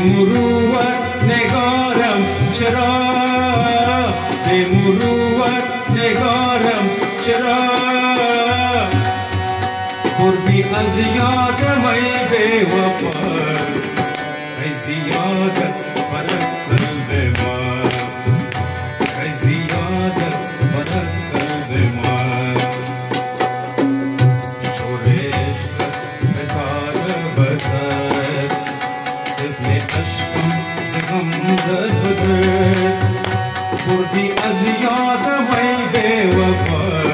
ಮುರುವ ನೆಗಾರಂ ಚರ ಮುರುವ ನೆಗಾರಂ ಚರ ಪೂರ್ವಿ ಅಜಿಯಾಗ ಮೈ ಬೇವ ಐಸಿಯಾಗ ಪರತ್ರ tifli aşkım zıkımdır bıdır Kurdi az yada vay be vefa